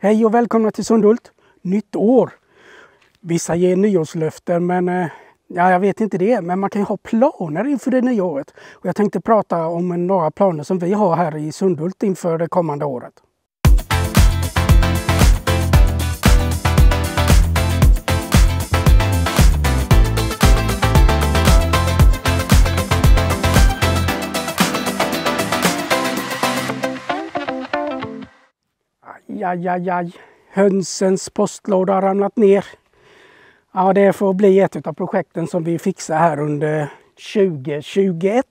Hej och välkomna till Sundhult. Nytt år. Vissa ger nyårslöften men eh, ja, jag vet inte det. Men man kan ju ha planer inför det nya året. Och jag tänkte prata om några planer som vi har här i Sundhult inför det kommande året. Aj, aj, aj. Hönsens postlåda har ramlat ner. Ja, det får bli ett av projekten som vi fixar här under 2021.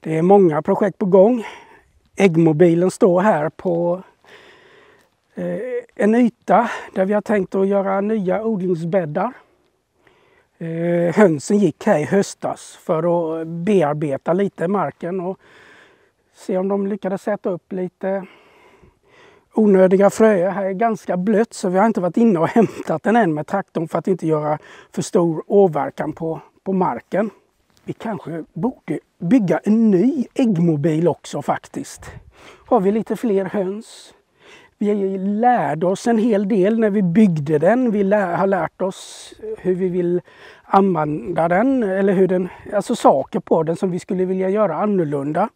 Det är många projekt på gång. Äggmobilen står här på eh, en yta där vi har tänkt att göra nya odlingsbäddar. Eh, hönsen gick här i höstas för att bearbeta lite marken och se om de lyckades äta upp lite onödiga fröer. Här är ganska blött så vi har inte varit inne och hämtat den än med traktorn för att inte göra för stor åverkan på, på marken. Vi kanske borde bygga en ny äggmobil också faktiskt. Har vi lite fler höns. Vi lärde oss en hel del när vi byggde den. Vi lär, har lärt oss hur vi vill använda den, eller hur den, alltså saker på den som vi skulle vilja göra annorlunda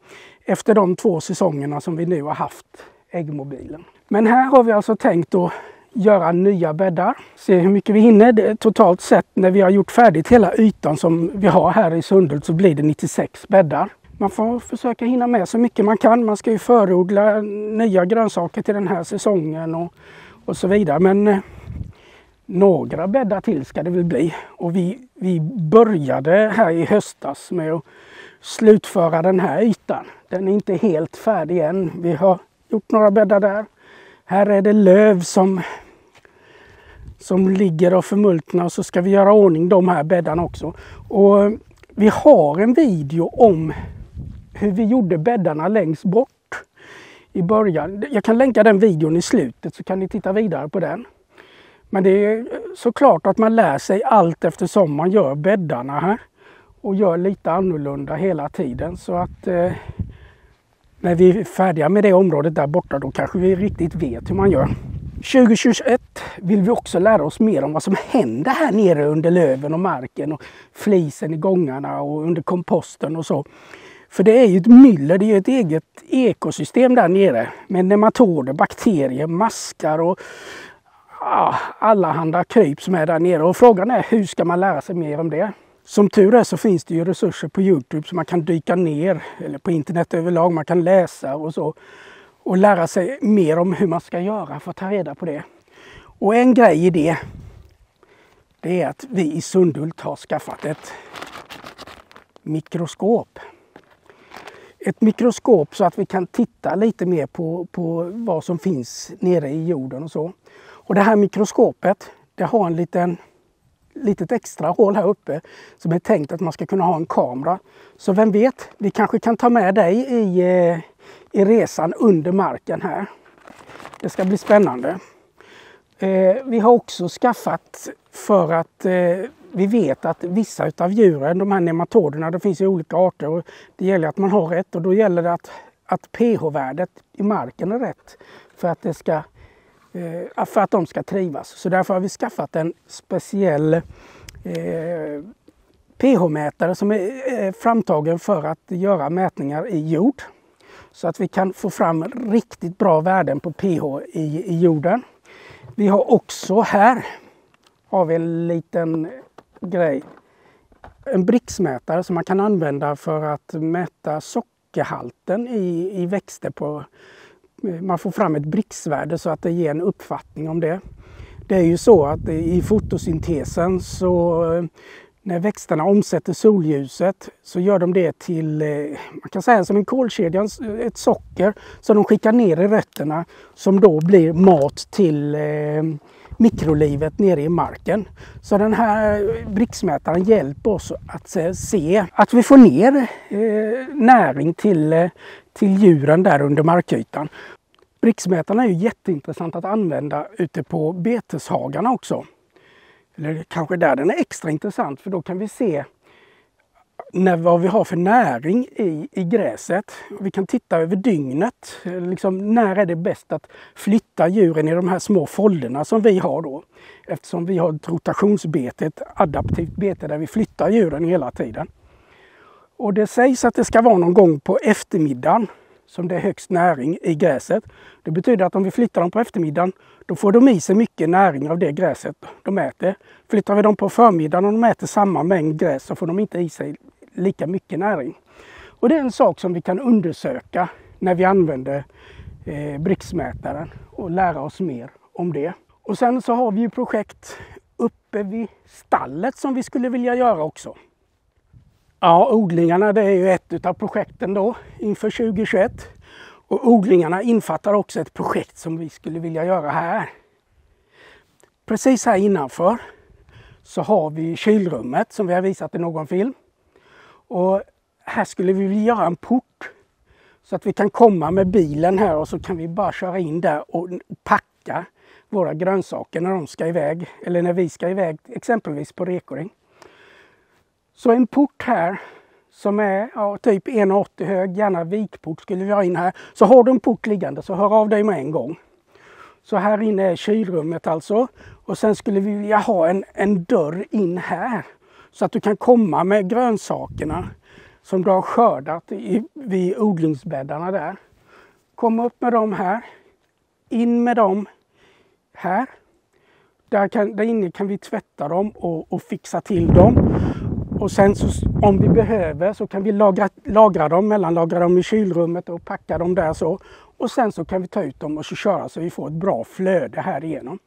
efter de två säsongerna som vi nu har haft äggmobilen. Men här har vi alltså tänkt att göra nya bäddar. Se hur mycket vi hinner. Totalt sett när vi har gjort färdigt hela ytan som vi har här i Sundhult så blir det 96 bäddar. Man får försöka hinna med så mycket man kan. Man ska ju förodla nya grönsaker till den här säsongen och, och så vidare. Men eh, några bäddar till ska det väl bli. Och vi, vi började här i höstas med att slutföra den här ytan. Den är inte helt färdig än. Vi har gjort några bäddar där. Här är det löv som, som ligger och förmultnar och så ska vi göra ordning de här bäddarna också. Och eh, vi har en video om hur vi gjorde bäddarna längst bort i början. Jag kan länka den videon i slutet så kan ni titta vidare på den. Men det är eh, såklart att man lär sig allt eftersom man gör bäddarna här och gör lite annorlunda hela tiden så att eh, när vi är färdiga med det området där borta då kanske vi riktigt vet hur man gör. 2021 vill vi också lära oss mer om vad som händer här nere under löven och marken och flisen i gångarna och under komposten och så. För det är ju ett myller, det är ju ett eget ekosystem där nere med nematoder, bakterier, maskar och ja, allehanda kryp som är där nere. Och frågan är hur ska man lära sig mer om det? Som tur är så finns det ju resurser på Youtube så man kan dyka ner, eller på internet överlag, man kan läsa och så. Och lära sig mer om hur man ska göra för att ta reda på det. Och en grej i det, det är att vi i Sundhult har skaffat ett mikroskop. Ett mikroskop så att vi kan titta lite mer på, på vad som finns nere i jorden och så. Och det här mikroskopet, det har en liten litet extra hål här uppe som är tänkt att man ska kunna ha en kamera. Så vem vet, vi kanske kan ta med dig i, eh, i resan under marken här. Det ska bli spännande. Eh, vi har också skaffat för att eh, vi vet att vissa utav djuren, de här nematoderna, det finns ju olika arter och det gäller att man har rätt och då gäller det att, att pH-värdet i marken är rätt för att det ska eh, för att de ska trivas. Så därför har vi skaffat en speciell eh, pH-mätare som är eh, framtagen för att göra mätningar i jord. Så att vi kan få fram riktigt bra värden på pH i, i jorden. Vi har också här har vi en liten grej. En bricksmätare som man kan använda för att mäta sockerhalten i, i växter på man får fram ett bricksvärde så att det ger en uppfattning om det. Det är ju så att i fotosyntesen så eh, när växterna omsätter solljuset så gör de det till, eh, man kan säga som en kolkedja, eh, ett socker som de skickar ner i rötterna som då blir mat till eh, mikrolivet nere i marken. Så den här bricksmätaren hjälper oss att se att vi får ner eh, näring till, eh, till djuren där under markytan. Bricksmätarna är ju jätteintressant att använda ute på beteshagarna också. Eller kanske där den är extra intressant för då kan vi se när, vad vi har för näring i, i gräset. Vi kan titta över dygnet. Liksom, när är det bäst att flytta djuren i de här små folderna som vi har då? Eftersom vi har ett rotationsbete, ett adaptivt bete där vi flyttar djuren hela tiden. Och det sägs att det ska vara någon gång på eftermiddagen som det är högst näring i gräset. Det betyder att om vi flyttar dem på eftermiddagen, då får de i sig mycket näring av det gräset de äter. Flyttar vi dem på förmiddagen och de äter samma mängd gräs så får de inte i sig lika mycket näring. Och det är en sak som vi kan undersöka när vi använder eh, Brixmätaren och lära oss mer om det. Och sen så har vi ju projekt uppe vid stallet som vi skulle vilja göra också. Ja, odlingarna det är ju ett av projekten då inför 2021. Och odlingarna infattar också ett projekt som vi skulle vilja göra här. Precis här innanför så har vi kylrummet som vi har visat i någon film. Och här skulle vi vilja göra en port så att vi kan komma med bilen här och så kan vi bara köra in där och packa våra grönsaker när de ska iväg eller när vi ska iväg exempelvis på rekoring. Så en port här som är ja, typ 1,80 hög, gärna vikport skulle vi ha in här. Så har du en port liggande så hör av dig med en gång. Så här inne är kylrummet alltså. Och sen skulle vi vilja ha en, en dörr in här. Så att du kan komma med grönsakerna som du har skördat i, vid odlingsbäddarna där. Kom upp med dem här. In med dem här. Där, kan, där inne kan vi tvätta dem och, och fixa till dem. Och sen så, om vi behöver så kan vi lagra, lagra dem, mellanlagra dem i kylrummet och packa dem där så. Och sen så kan vi ta ut dem och så köra så vi får ett bra flöde här igenom.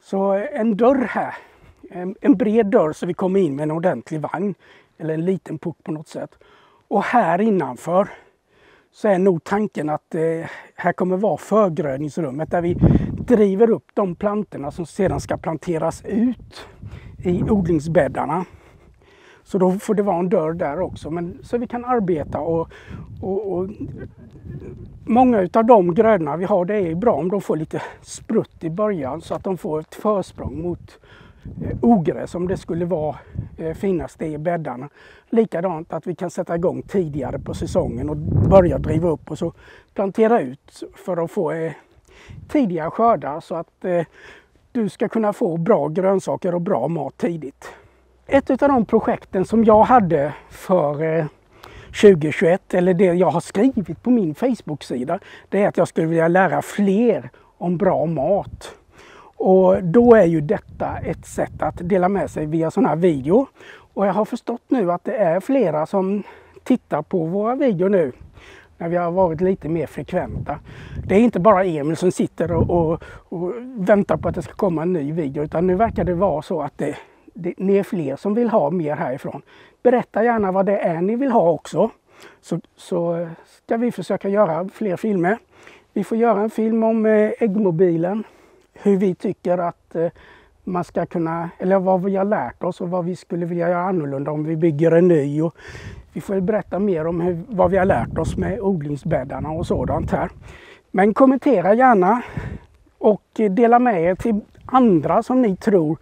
Så en dörr här, en, en bred dörr så vi kommer in med en ordentlig vagn. Eller en liten port på något sätt. Och här innanför så är nog tanken att eh, här kommer vara förgröningsrummet där vi driver upp de plantorna som sedan ska planteras ut i odlingsbäddarna. Så då får det vara en dörr där också, men så vi kan arbeta och, och, och Många utav de grödorna vi har, det är bra om de får lite sprutt i början så att de får ett försprång mot ogräs om det skulle vara eh, finnas det i bäddarna. Likadant att vi kan sätta igång tidigare på säsongen och börja driva upp och så plantera ut för att få eh, tidiga skördar så att eh, du ska kunna få bra grönsaker och bra mat tidigt. Ett av de projekten som jag hade för 2021, eller det jag har skrivit på min Facebook-sida, det är att jag skulle vilja lära fler om bra mat. Och då är ju detta ett sätt att dela med sig via sådana här video. Och jag har förstått nu att det är flera som tittar på våra videor nu när vi har varit lite mer frekventa. Det är inte bara Emil som sitter och, och, och, väntar på att det ska komma en ny video utan nu verkar det vara så att det, det, ni är fler som vill ha mer härifrån. Berätta gärna vad det är ni vill ha också. Så, så ska vi försöka göra fler filmer. Vi får göra en film om eh, äggmobilen. Hur vi tycker att eh, man ska kunna, eller vad vi har lärt oss och vad vi skulle vilja göra annorlunda om vi bygger en ny. Och vi får berätta mer om hur, vad vi har lärt oss med odlingsbäddarna och sådant här. Men kommentera gärna och dela med er till andra som ni tror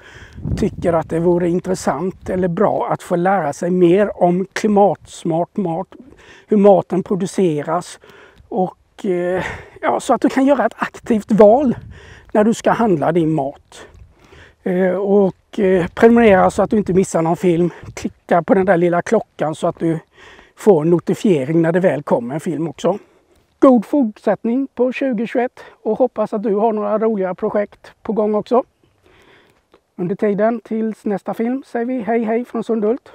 tycker att det vore intressant eller bra att få lära sig mer om klimatsmart mat, hur maten produceras och eh, ja, så att du kan göra ett aktivt val när du ska handla din mat. Eh, och eh, prenumerera så att du inte missar någon film. Klicka på den där lilla klockan så att du får notifiering när det väl kommer en film också. God fortsättning på 2021 och hoppas att du har några roliga projekt på gång också. Under tiden tills nästa film säger vi hej hej från Sundhult.